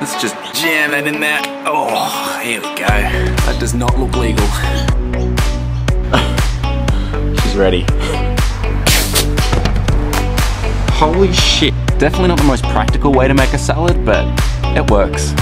Let's just jam that in there. Oh, here we go. That does not look legal. She's ready. Holy shit. Definitely not the most practical way to make a salad, but it works.